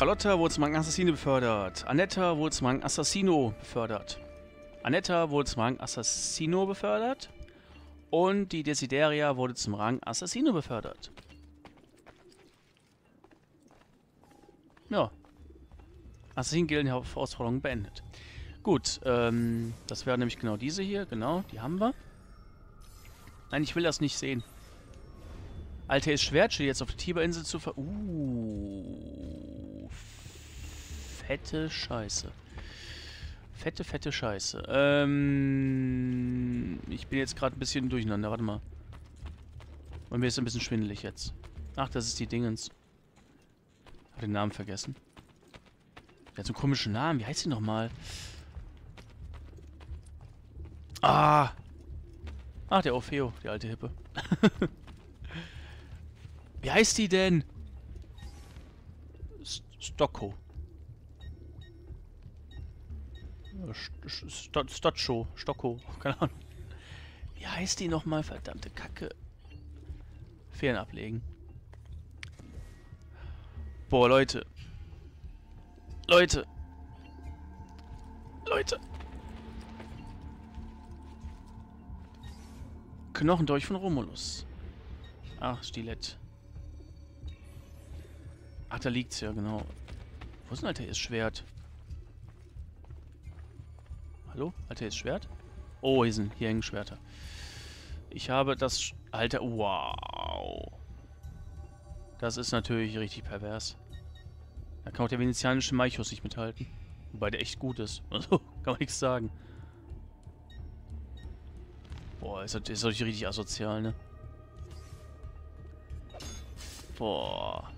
Carlotta wurde zum Rang Assassine befördert. Anetta wurde zum Rang Assassino befördert. Anetta wurde zum Rang Assassino befördert. Und die Desideria wurde zum Rang Assassino befördert. Ja. Assassin-Gilden-Herausforderung beendet. Gut, ähm, das wäre nämlich genau diese hier, genau, die haben wir. Nein, ich will das nicht sehen. Altes Schwert steht jetzt auf der Tiber-Insel zu ver... Uh, fette Scheiße. Fette, fette Scheiße. Ähm, ich bin jetzt gerade ein bisschen durcheinander. Warte mal. Und mir ist ein bisschen schwindelig jetzt. Ach, das ist die Dingens. Hab den Namen vergessen. Der hat so einen komischen Namen. Wie heißt die nochmal? Ah! Ach, der Orfeo, die alte Hippe. Wie heißt die denn? St Stocko. St Stocco. Stocko. Keine Ahnung. Wie heißt die nochmal? Verdammte Kacke. Fehlen ablegen. Boah, Leute. Leute. Leute. Knochendolch von Romulus. Ach, Stilett. Ach, da liegt's ja, genau. Wo ist denn Alter, ist Schwert? Hallo? Alter, ist Schwert? Oh, hier sind, hier hängen Schwerter. Ich habe das... Sch Alter, wow. Das ist natürlich richtig pervers. Da kann auch der venezianische Maichus nicht mithalten. Wobei der echt gut ist. Also, kann man nichts sagen. Boah, ist, ist natürlich richtig asozial, ne? Boah.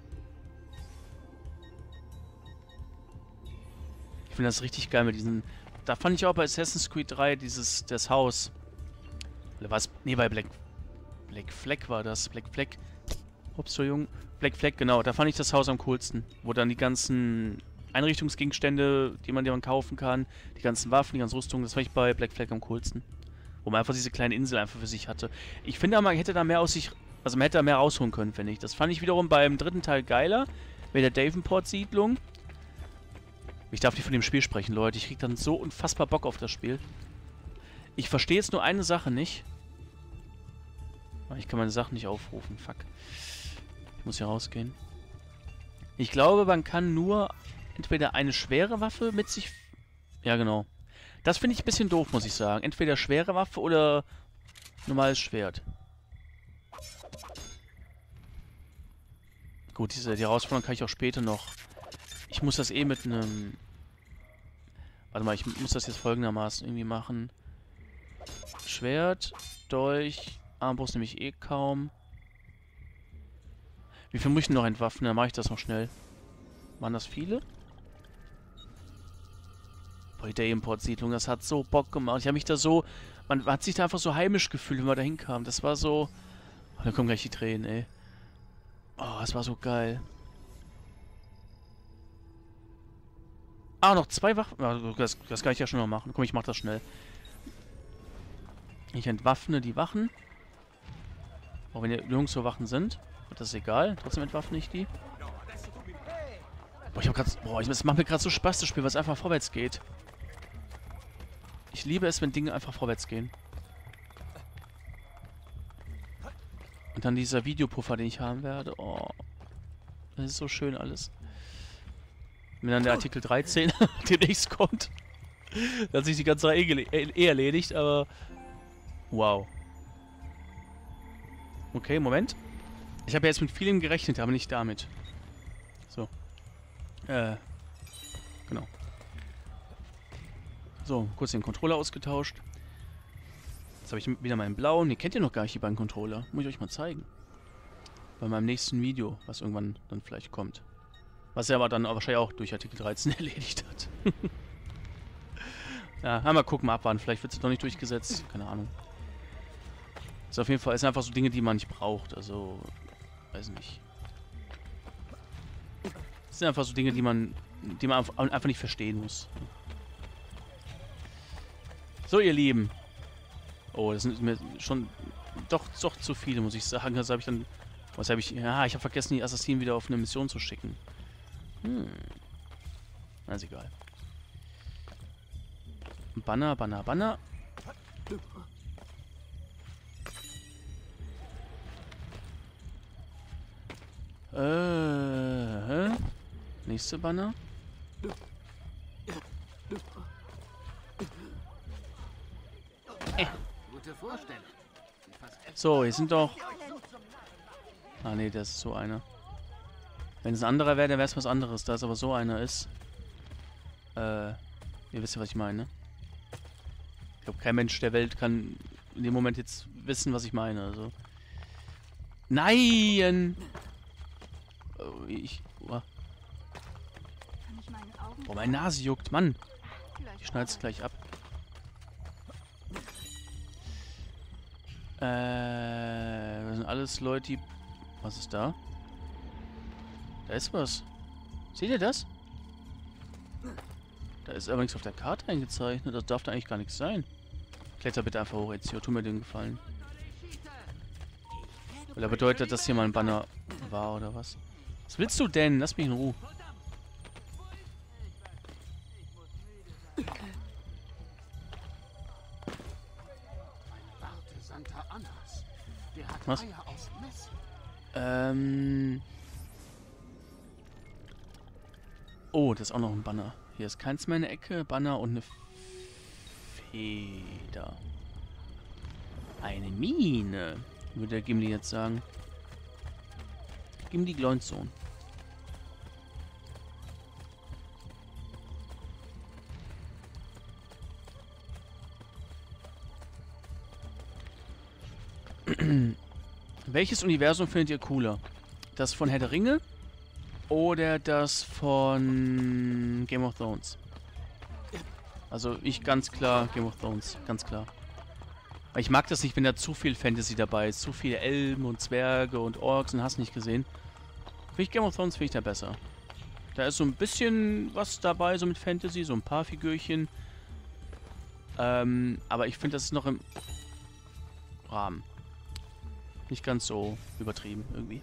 Ich finde das richtig geil mit diesen... Da fand ich auch bei Assassin's Creed 3 dieses... das Haus. Oder was? Nee, bei Black... Black Flag war das. Black Flag. Ups, Entschuldigung. Black Flag, genau. Da fand ich das Haus am coolsten. Wo dann die ganzen Einrichtungsgegenstände, die man, die man kaufen kann, die ganzen Waffen, die ganzen Rüstungen, das fand ich bei Black Flag am coolsten. Wo man einfach diese kleine Insel einfach für sich hatte. Ich finde, man hätte da mehr aus sich... Also man hätte da mehr rausholen können, finde ich. Das fand ich wiederum beim dritten Teil geiler. Mit der Davenport-Siedlung. Ich darf nicht von dem Spiel sprechen, Leute. Ich krieg dann so unfassbar Bock auf das Spiel. Ich verstehe jetzt nur eine Sache nicht. Ich kann meine Sachen nicht aufrufen. Fuck. Ich muss hier rausgehen. Ich glaube, man kann nur entweder eine schwere Waffe mit sich... Ja, genau. Das finde ich ein bisschen doof, muss ich sagen. Entweder schwere Waffe oder normales Schwert. Gut, diese, die Herausforderung kann ich auch später noch ich muss das eh mit einem... Warte mal, ich muss das jetzt folgendermaßen irgendwie machen. Schwert, Dolch, Armbrust nehme ich eh kaum. Wie viel muss ich denn noch entwaffnen? Dann mache ich das noch schnell. Waren das viele? Boah, der Importsiedlung, das hat so Bock gemacht. Ich habe mich da so... Man hat sich da einfach so heimisch gefühlt, wenn man da hinkam. Das war so... Oh, da kommen gleich die Tränen, ey. Oh, das war so geil. Ah, noch zwei Waffen. Das, das kann ich ja schon mal machen. Komm, ich mach das schnell. Ich entwaffne die Wachen. Auch wenn die so Wachen sind. Das ist egal. Trotzdem entwaffne ich die. Boah, ich hab grad... Boah, es macht mir gerade so Spaß, das Spiel, weil es einfach vorwärts geht. Ich liebe es, wenn Dinge einfach vorwärts gehen. Und dann dieser Videopuffer, den ich haben werde. Oh. Das ist so schön alles. Wenn dann der Artikel 13 demnächst kommt, dann hat sich die ganze Reihe eh, eh erledigt, aber wow. Okay, Moment. Ich habe ja jetzt mit vielem gerechnet, aber nicht damit. So. Äh. Genau. So, kurz den Controller ausgetauscht. Jetzt habe ich wieder meinen blauen. Ihr kennt ihr noch gar nicht, die beiden Controller. Muss ich euch mal zeigen. Bei meinem nächsten Video, was irgendwann dann vielleicht kommt. Was er aber dann wahrscheinlich auch durch Artikel 13 erledigt hat. ja, einmal gucken, mal abwarten. Vielleicht wird es noch nicht durchgesetzt. Keine Ahnung. Ist auf jeden Fall, ist einfach so Dinge, die man nicht braucht. Also, weiß nicht. Das sind einfach so Dinge, die man, die man einfach nicht verstehen muss. So, ihr Lieben. Oh, das sind mir schon doch, doch zu viele, muss ich sagen. Das habe ich dann... Was habe ich... Ja, ich habe vergessen, die Assassinen wieder auf eine Mission zu schicken. Hm. Na, ist egal. Banner, Banner, Banner. Äh, hä? nächste Banner. Äh. So, hier sind doch... Ah, nee, das ist so einer. Wenn es ein anderer wäre, dann wäre es was anderes. Da es aber so einer ist... Äh, ihr wisst ja, was ich meine. Ich glaube, kein Mensch der Welt kann in dem Moment jetzt wissen, was ich meine. Also. Nein! Oh, ich... Oh. oh, meine Nase juckt. Mann! Ich schneide es gleich ab. Äh, das sind alles Leute, die... Was ist da? Da ist was. Seht ihr das? Da ist aber nichts auf der Karte eingezeichnet. Das darf da eigentlich gar nichts sein. Kletter bitte einfach hoch, Ezio. Tu mir den Gefallen. Weil er bedeutet, dass hier mal ein Banner war, oder was? Was willst du denn? Lass mich in Ruhe. Was? Ähm... Oh, das ist auch noch ein Banner. Hier ist keins mehr in der Ecke. Banner und eine Feder. Eine Mine, würde der Gimli jetzt sagen. Gimli Gloinzone. Welches Universum findet ihr cooler? Das von Herr der Ringe oder das von Game of Thrones? Also ich ganz klar Game of Thrones, ganz klar. Weil ich mag das nicht, wenn da zu viel Fantasy dabei ist. Zu viele Elben und Zwerge und Orks und hast nicht gesehen. Finde ich Game of Thrones finde ich da besser. Da ist so ein bisschen was dabei, so mit Fantasy, so ein paar Figürchen. Ähm, aber ich finde, das ist noch im Rahmen. Nicht ganz so übertrieben irgendwie.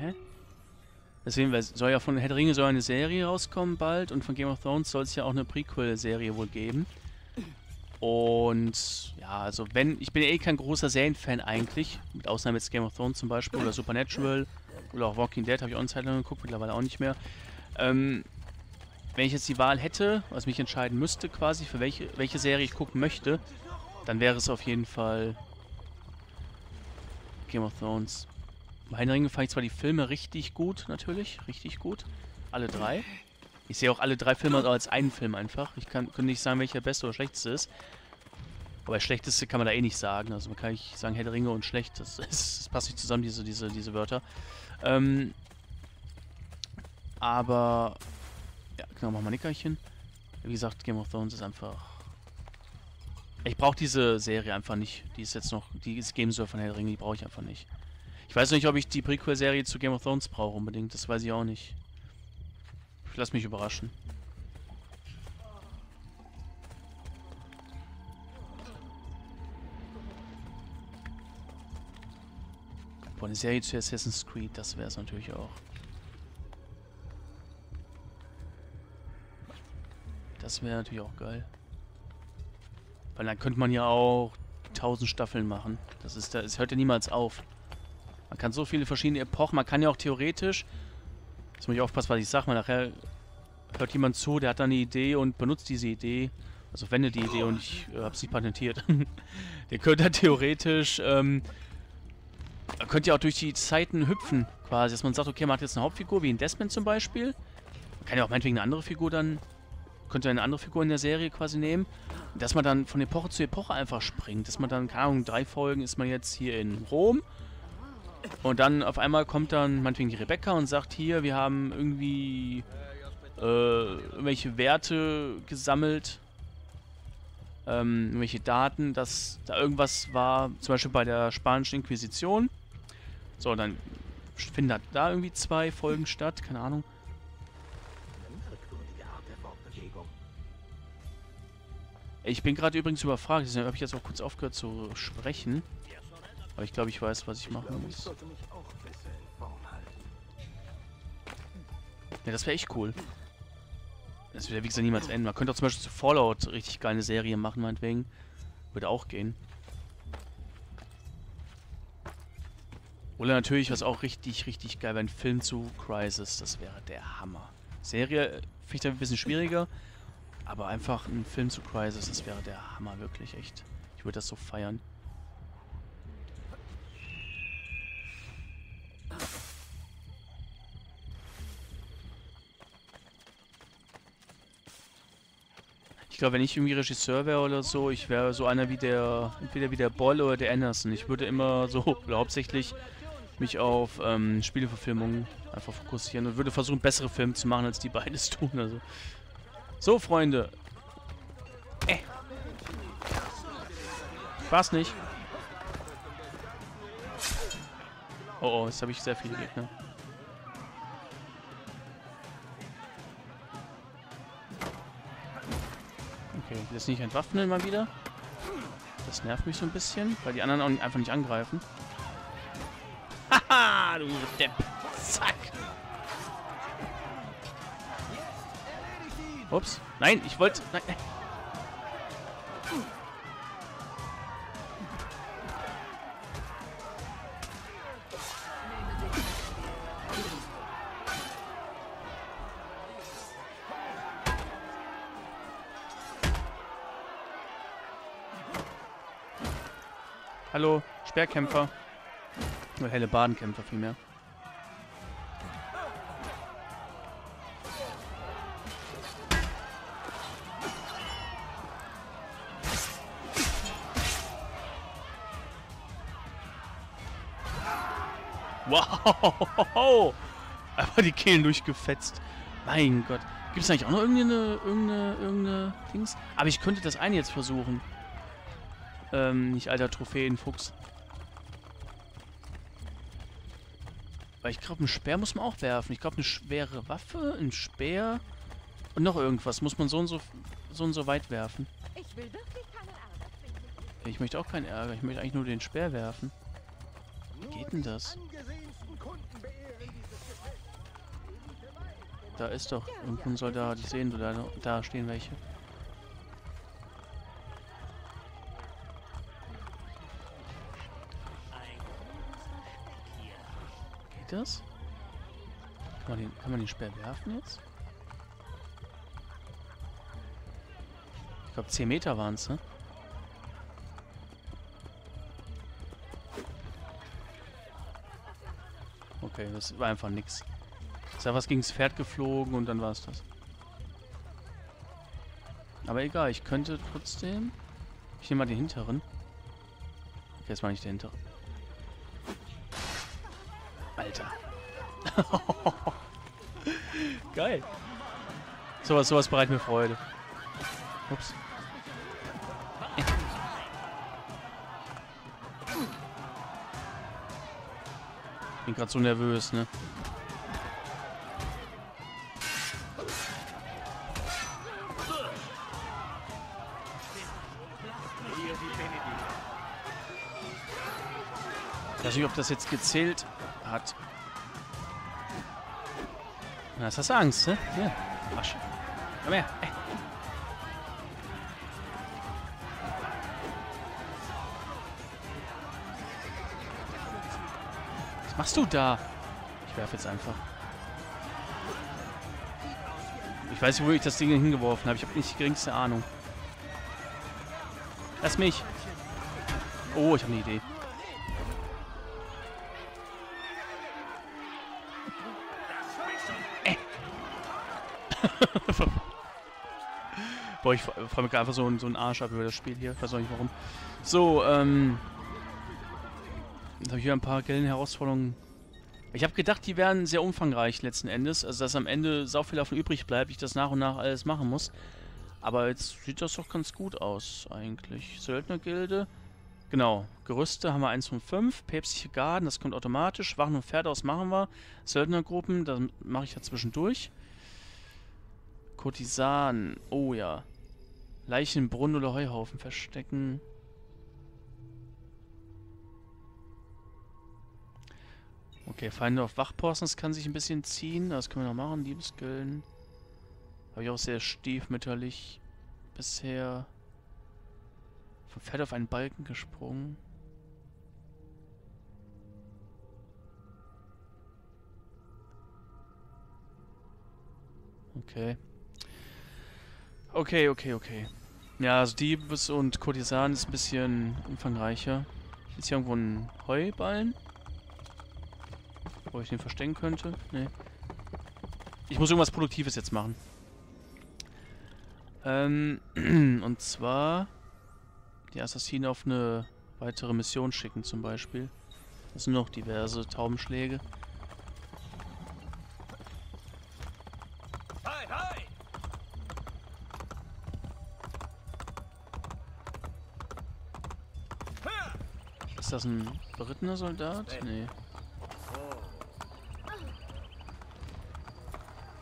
Äh, Deswegen soll ja von Herr Ringe soll eine Serie rauskommen bald und von Game of Thrones soll es ja auch eine Prequel-Serie wohl geben. Und ja, also wenn, ich bin ja eh kein großer Serienfan eigentlich, mit Ausnahme jetzt Game of Thrones zum Beispiel oder Supernatural oder auch Walking Dead habe ich auch eine Zeit lang geguckt, mittlerweile auch nicht mehr. Ähm, wenn ich jetzt die Wahl hätte, was mich entscheiden müsste quasi, für welche, welche Serie ich gucken möchte, dann wäre es auf jeden Fall Game of Thrones. Bei Herrn Ringe fand ich zwar die Filme richtig gut, natürlich, richtig gut. Alle drei. Ich sehe auch alle drei Filme als einen Film einfach. Ich kann, kann nicht sagen, welcher beste oder schlechteste ist. Aber schlechteste kann man da eh nicht sagen. Also man kann nicht sagen Herr der Ringe und schlecht. Das, ist, das passt nicht zusammen, diese, diese, diese Wörter. Ähm, aber, ja, genau, machen wir ein Nickerchen. Wie gesagt, Game of Thrones ist einfach... Ich brauche diese Serie einfach nicht. Die ist jetzt noch, die ist Game Server von Herr der Ringe, die brauche ich einfach nicht. Ich weiß nicht, ob ich die Prequel-Serie zu Game of Thrones brauche unbedingt. Das weiß ich auch nicht. Ich lass mich überraschen. Boah, eine Serie zu Assassin's Creed, das wäre es natürlich auch. Das wäre natürlich auch geil. Weil dann könnte man ja auch tausend Staffeln machen. Das ist, das hört ja niemals auf. Man kann so viele verschiedene Epochen, man kann ja auch theoretisch, jetzt muss ich aufpassen, was ich sage, weil nachher hört jemand zu, der hat dann eine Idee und benutzt diese Idee, also wendet die Idee und ich äh, habe sie patentiert. der könnte dann theoretisch, ähm, könnt ihr auch durch die Zeiten hüpfen, quasi, dass man sagt, okay, man hat jetzt eine Hauptfigur, wie in Desmond zum Beispiel, man kann ja auch meinetwegen eine andere Figur dann, könnte eine andere Figur in der Serie quasi nehmen, dass man dann von Epoche zu Epoche einfach springt, dass man dann, keine Ahnung, drei Folgen ist man jetzt hier in Rom, und dann auf einmal kommt dann meinetwegen die Rebecca und sagt, hier, wir haben irgendwie äh, irgendwelche Werte gesammelt, ähm, irgendwelche Daten, dass da irgendwas war, zum Beispiel bei der spanischen Inquisition. So, dann finden da irgendwie zwei Folgen statt, keine Ahnung. Ich bin gerade übrigens überfragt, deswegen habe ich jetzt auch kurz aufgehört zu sprechen. Aber ich glaube, ich weiß, was ich machen muss. Ja, das wäre echt cool. Das würde, wie gesagt, niemals enden. Man könnte auch zum Beispiel zu Fallout richtig geile Serie machen, meinetwegen. Würde auch gehen. Oder natürlich, was auch richtig, richtig geil wäre, ein Film zu Crisis. Das wäre der Hammer. Serie äh, finde ich ein bisschen schwieriger. Aber einfach ein Film zu Crisis, das wäre der Hammer, wirklich, echt. Ich würde das so feiern. Ich glaube, wenn ich irgendwie Regisseur wäre oder so, ich wäre so einer wie der, entweder wie der Boll oder der Anderson. Ich würde immer so, oder hauptsächlich mich auf ähm, Spieleverfilmungen einfach fokussieren und würde versuchen, bessere Filme zu machen, als die beides tun. Also. So, Freunde. Äh. War's nicht. Oh, oh, jetzt habe ich sehr viele Gegner. Okay, jetzt nicht entwaffnen mal wieder. Das nervt mich so ein bisschen, weil die anderen auch einfach nicht angreifen. Haha, du Depp. Zack. Ups. Nein, ich wollte... Nein. Hallo, Sperrkämpfer. Nur helle Badenkämpfer vielmehr. Wow! Einfach die Kehlen durchgefetzt. Mein Gott. Gibt es eigentlich auch noch irgendeine, irgendeine, irgendeine Dings? Aber ich könnte das eine jetzt versuchen. Ähm, nicht alter Trophäenfuchs. Weil ich glaube, einen Speer muss man auch werfen. Ich glaube, eine schwere Waffe, ein Speer und noch irgendwas muss man so und so, so und so weit werfen. Ich will wirklich keinen Ärger. Ich möchte auch keinen Ärger. Ich möchte eigentlich nur den Speer werfen. Wie geht denn das? Da ist doch irgendwo ein Soldat. Ich sehe, da, da stehen welche. Das? Kann man den, kann man den Speer werfen jetzt? Ich glaube 10 Meter waren es, ne? Okay, das war einfach nix. Ist ja was gegen das Pferd geflogen und dann war es das. Aber egal, ich könnte trotzdem... Ich nehme mal den hinteren. Okay, jetzt mal nicht der hintere. Geil. Sowas, sowas bereitet mir Freude. Ups. Bin gerade so nervös, ne? Ich weiß nicht, ob das jetzt gezählt hat. Jetzt hast du Angst, ne? Hier, Arsch. Komm her. Ey. Was machst du da? Ich werfe jetzt einfach. Ich weiß nicht, wo ich das Ding hingeworfen habe. Ich habe nicht die geringste Ahnung. Lass mich. Oh, ich habe eine Idee. Boah, ich freue mich einfach so, so einen Arsch ab über das Spiel hier. Weiß auch nicht warum. So, ähm... Jetzt habe ich hier ein paar gelben Herausforderungen. Ich habe gedacht, die wären sehr umfangreich letzten Endes. Also, dass am Ende sau viel davon übrig bleibt, ich das nach und nach alles machen muss. Aber jetzt sieht das doch ganz gut aus, eigentlich. Söldnergilde. Genau. Gerüste haben wir 1 von 5. Päpstliche Garden, das kommt automatisch. Wachen und Pferde aus machen wir. Söldnergruppen, das mache ich ja zwischendurch. Kurtisan. Oh ja. Leichen, Brunnen oder Heuhaufen verstecken. Okay, Feinde auf Wachposten, das kann sich ein bisschen ziehen. Das können wir noch machen. Liebesgöllen. Habe ich auch sehr stiefmütterlich bisher vom Pferd auf einen Balken gesprungen. Okay. Okay, okay, okay. Ja, also Diebes und Kurtisan ist ein bisschen umfangreicher. Ist hier irgendwo ein Heuballen? Wo ich den verstecken könnte? Nee. Ich muss irgendwas Produktives jetzt machen. Ähm, und zwar die Assassinen auf eine weitere Mission schicken zum Beispiel. Das sind noch diverse Taubenschläge. Ist das ein berittener Soldat? Nee.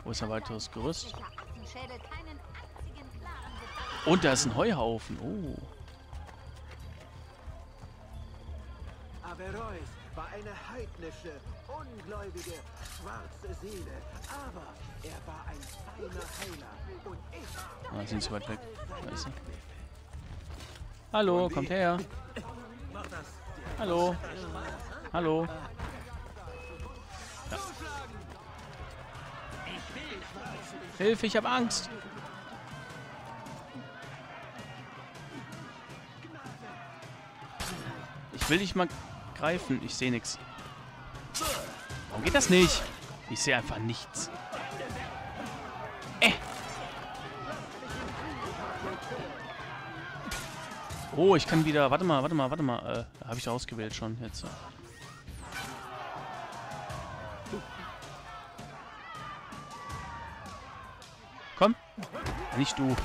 Wo ist ein weiteres Gerüst? Und da ist ein Heuhaufen. Oh. Averroes war eine heidnische, ungläubige, schwarze Seele. Aber er war ein feiner Heiler. Und ich... Ah, sind zu weit weg. Scheiße. Hallo, kommt her. Hallo. Hallo. Ja. Hilfe, ich habe Angst. Ich will dich mal greifen. Ich sehe nichts. Warum geht das nicht? Ich sehe einfach nichts. Oh, ich kann wieder... Warte mal, warte mal, warte mal. Äh, Habe ich da ausgewählt schon jetzt. Komm. Nicht du.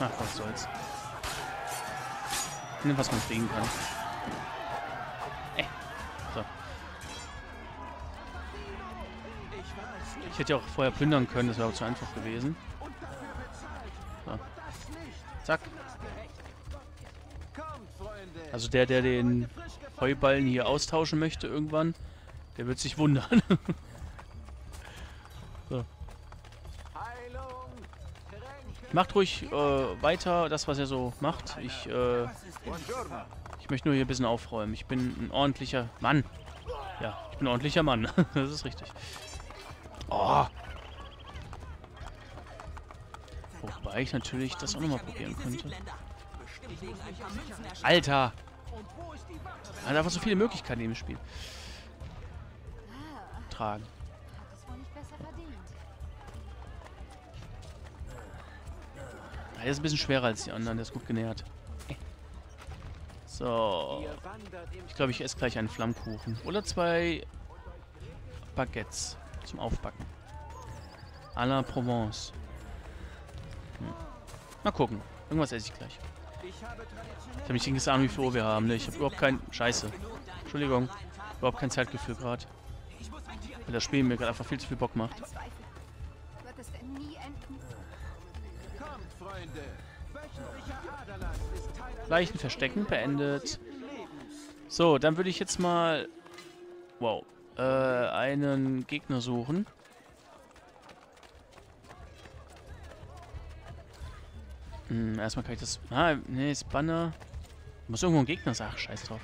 Ach, was soll's. Nimm, was man kriegen kann. Hätte ja auch vorher plündern können, das wäre auch zu einfach gewesen. So. Zack. Also der, der den Heuballen hier austauschen möchte irgendwann, der wird sich wundern. so. Macht ruhig äh, weiter das, was er so macht. Ich, äh, ich möchte nur hier ein bisschen aufräumen. Ich bin ein ordentlicher Mann. Ja, ich bin ein ordentlicher Mann. das ist richtig. Oh. Wobei ich natürlich das auch nochmal probieren könnte. Alter! Man hat einfach so viele Möglichkeiten im Spiel. Tragen. Der ist ein bisschen schwerer als die anderen, der ist gut genährt. So. Ich glaube, ich esse gleich einen Flammkuchen. Oder zwei Baguettes zum Aufbacken. A la Provence. Hm. Mal gucken. Irgendwas esse ich gleich. Ich habe nicht keine Ahnung, wie viel Uhr wir haben. Ne? Ich habe überhaupt kein... Scheiße. Entschuldigung. Überhaupt kein Zeitgefühl gerade. Weil das Spiel mir gerade einfach viel zu viel Bock macht. Leichen verstecken beendet. So, dann würde ich jetzt mal... Wow. Äh, einen Gegner suchen. Hm, erstmal kann ich das... Ah, nee, ist Banner. Muss irgendwo ein Gegner sagen. Scheiß drauf.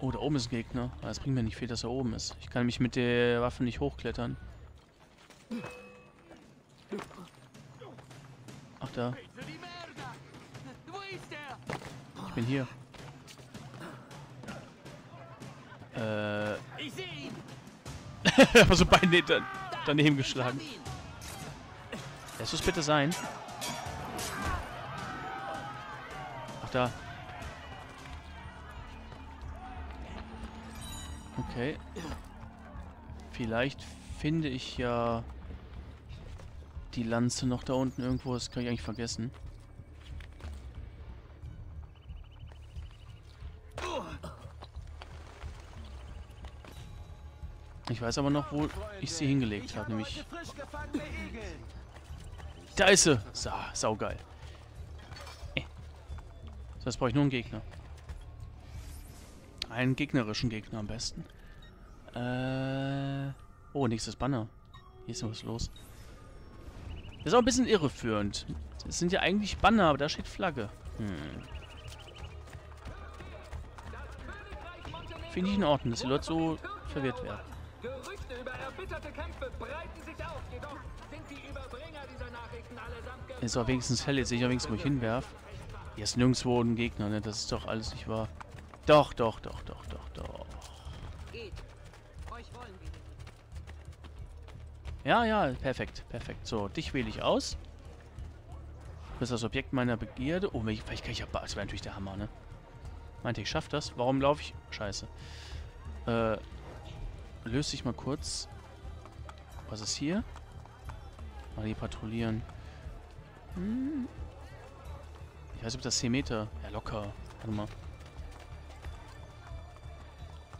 Oh, da oben ist ein Gegner. Das bringt mir nicht viel, dass er oben ist. Ich kann mich mit der Waffe nicht hochklettern. Ach, da. Ich bin hier. Äh. Ich sehe ihn. Aber so dann daneben geschlagen. Lässt es bitte sein? Ach, da. Okay. Vielleicht finde ich ja die Lanze noch da unten irgendwo. Das kann ich eigentlich vergessen. Ich weiß aber noch, wo ich sie hingelegt habe, nämlich... Da ist sie! Sa saugeil. Äh. Jetzt brauche ich nur einen Gegner. Einen gegnerischen Gegner am besten. Äh... Oh, nächstes Banner. Hier ist ja was los. Das ist auch ein bisschen irreführend. Das sind ja eigentlich Banner, aber da steht Flagge. Hm. Finde ich in Ordnung, dass die Leute so verwirrt werden. Erbitterte Kämpfe breiten sich aus, jedoch sind die Überbringer dieser Nachrichten allesamt Ist auch wenigstens hell, jetzt sehe ich wenigstens, wo ich hinwerf. Hier ist nirgendwo ein Gegner, ne? Das ist doch alles nicht wahr. Doch, doch, doch, doch, doch, doch. Geht. Euch wollen wir. Ja, ja, perfekt, perfekt. So, dich wähle ich aus. Du bist das Objekt meiner Begierde. Oh, vielleicht kann ich ja... Das wäre natürlich der Hammer, ne? Meinte, ich schaff das. Warum laufe ich... Scheiße. Äh... Löse dich mal kurz. Was ist hier? Mal die patrouillieren. Hm. Ich weiß nicht, ob das 10 Meter... Ja, locker. Warte mal.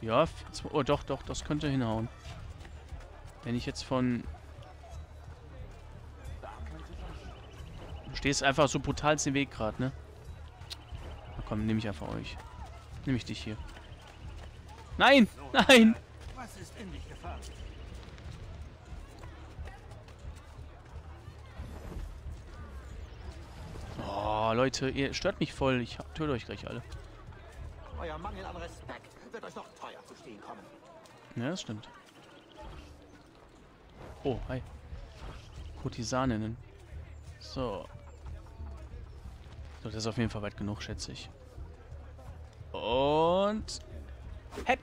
Ja, oh, doch, doch, das könnte hinhauen. Wenn ich jetzt von... Du stehst einfach so brutal den Weg gerade, ne? Na komm, nehme ich einfach euch. Nehme ich dich hier. Nein! Nein! Was ist in dich gefahren? Oh, Leute, ihr stört mich voll. Ich töte euch gleich alle. Euer Mangel an Respekt wird euch noch teuer zu stehen kommen. Ja, das stimmt. Oh, hi. Kurtisaninnen. So. So, das ist auf jeden Fall weit genug, schätze ich. Und... Hepp!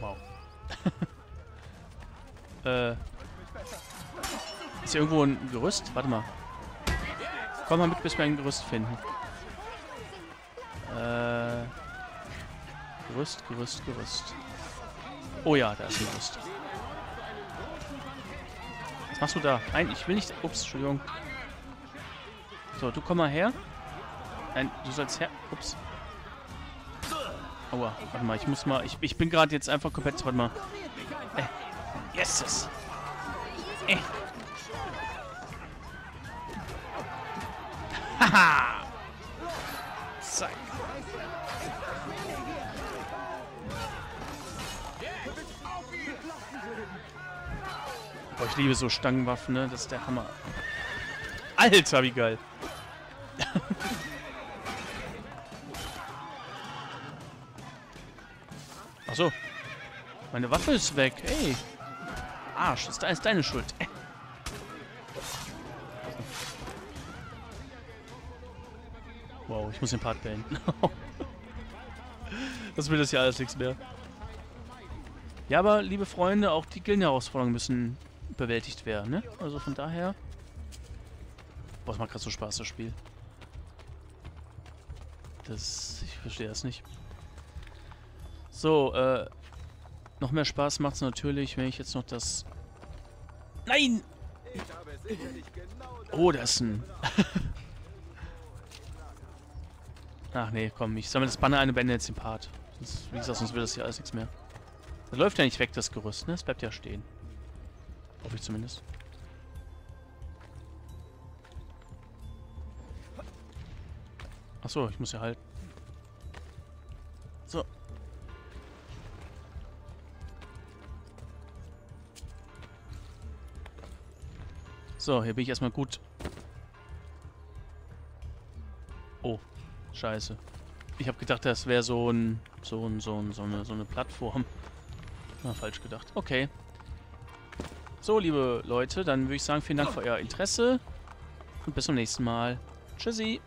Wow. äh... Ist hier irgendwo ein Gerüst? Warte mal. Komm mal mit, bis wir ein Gerüst finden. Äh... Gerüst, Gerüst, Gerüst. Oh ja, da ist ein Gerüst. Was machst du da? Nein, ich will nicht... Ups, Entschuldigung. So, du komm mal her. Nein, du sollst her... Ups. Aua, warte mal, ich muss mal... Ich, ich bin gerade jetzt einfach komplett... Warte mal. Äh, yes! Äh. Haha! Zack. Boah, ich liebe so Stangenwaffen, ne? Das ist der Hammer. Alter, wie geil. Ach so. Meine Waffe ist weg. Ey. Arsch, das ist deine Schuld. Ich muss den Part beenden. das will das ja alles nichts mehr. Ja, aber liebe Freunde, auch die Gilden-Herausforderungen müssen bewältigt werden, ne? Also von daher... Boah, es macht gerade so Spaß, das Spiel. Das... Ich verstehe das nicht. So, äh... Noch mehr Spaß macht es natürlich, wenn ich jetzt noch das... Nein! Oh, da ist ein... Ach nee, komm, ich sammle das Banner ein und beende jetzt den Part. Sonst, wie gesagt, sonst wird das hier alles nichts mehr. Das läuft ja nicht weg, das Gerüst, ne? Es bleibt ja stehen. Hoffe ich zumindest. Achso, ich muss ja halten. So. So, hier bin ich erstmal gut. Scheiße. Ich habe gedacht, das wäre so ein, so ein, so ein, so eine, so eine Plattform. Na, falsch gedacht. Okay. So, liebe Leute, dann würde ich sagen, vielen Dank für euer Interesse und bis zum nächsten Mal. Tschüssi.